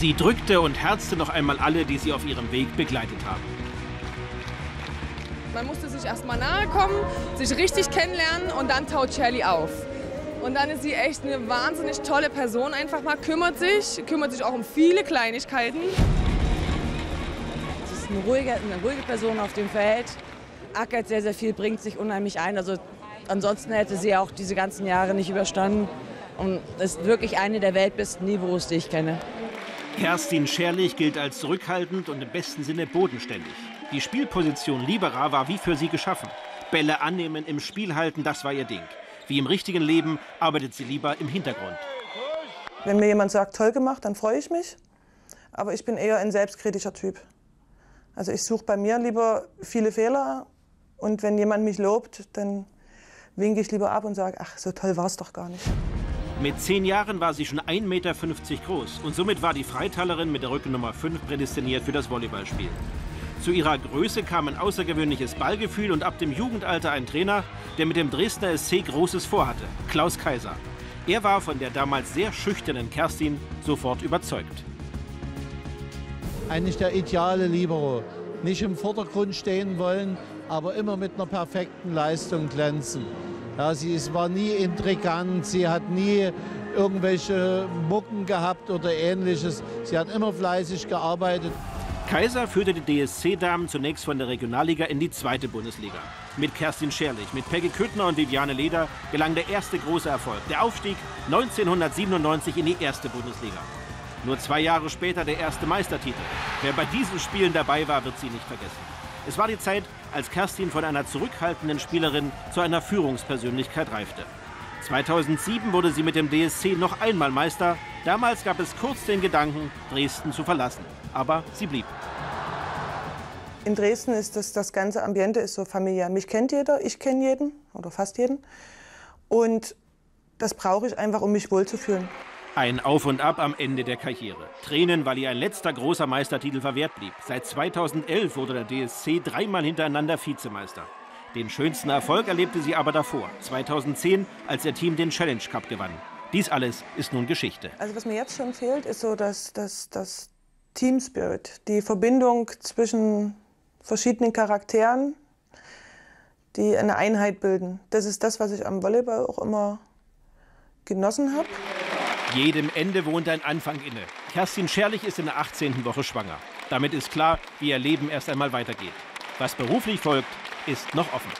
Sie drückte und herzte noch einmal alle, die sie auf ihrem Weg begleitet haben. Man musste sich erstmal nahe kommen, sich richtig kennenlernen und dann taut Shirley auf. Und dann ist sie echt eine wahnsinnig tolle Person einfach mal, kümmert sich, kümmert sich auch um viele Kleinigkeiten. Sie ist eine ruhige, eine ruhige Person auf dem Feld, ackert sehr, sehr viel, bringt sich unheimlich ein. Also ansonsten hätte sie auch diese ganzen Jahre nicht überstanden und ist wirklich eine der weltbesten Niveaus, die ich kenne. Kerstin Scherlich gilt als zurückhaltend und im besten Sinne bodenständig. Die Spielposition Libera war wie für sie geschaffen. Bälle annehmen, im Spiel halten, das war ihr Ding. Wie im richtigen Leben arbeitet sie lieber im Hintergrund. Wenn mir jemand sagt, toll gemacht, dann freue ich mich. Aber ich bin eher ein selbstkritischer Typ. Also ich suche bei mir lieber viele Fehler und wenn jemand mich lobt, dann winke ich lieber ab und sage, ach, so toll war es doch gar nicht. Mit zehn Jahren war sie schon 1,50 Meter groß und somit war die Freitalerin mit der Rückennummer 5 prädestiniert für das Volleyballspiel. Zu ihrer Größe kam ein außergewöhnliches Ballgefühl und ab dem Jugendalter ein Trainer, der mit dem Dresdner SC Großes vorhatte, Klaus Kaiser. Er war von der damals sehr schüchternen Kerstin sofort überzeugt. Eigentlich der ideale Libero. Nicht im Vordergrund stehen wollen, aber immer mit einer perfekten Leistung glänzen. Ja, sie ist, war nie intrigant, sie hat nie irgendwelche Mucken gehabt oder ähnliches. Sie hat immer fleißig gearbeitet. Kaiser führte die DSC-Damen zunächst von der Regionalliga in die zweite Bundesliga. Mit Kerstin Scherlich, mit Peggy Küttner und Viviane Leder gelang der erste große Erfolg, der Aufstieg 1997 in die erste Bundesliga. Nur zwei Jahre später der erste Meistertitel. Wer bei diesen Spielen dabei war, wird sie nicht vergessen. Es war die Zeit, als Kerstin von einer zurückhaltenden Spielerin zu einer Führungspersönlichkeit reifte. 2007 wurde sie mit dem DSC noch einmal Meister. Damals gab es kurz den Gedanken, Dresden zu verlassen. Aber sie blieb. In Dresden ist das, das ganze Ambiente ist so familiär. Mich kennt jeder, ich kenne jeden oder fast jeden. Und das brauche ich einfach, um mich wohlzufühlen. Ein Auf und Ab am Ende der Karriere. Tränen, weil ihr ein letzter großer Meistertitel verwehrt blieb. Seit 2011 wurde der DSC dreimal hintereinander Vizemeister. Den schönsten Erfolg erlebte sie aber davor, 2010, als ihr Team den Challenge Cup gewann. Dies alles ist nun Geschichte. Also was mir jetzt schon fehlt, ist so das, das, das Team Spirit, die Verbindung zwischen verschiedenen Charakteren, die eine Einheit bilden. Das ist das, was ich am Volleyball auch immer genossen habe. Jedem Ende wohnt ein Anfang inne. Kerstin Scherlich ist in der 18. Woche schwanger. Damit ist klar, wie ihr Leben erst einmal weitergeht. Was beruflich folgt, ist noch offen.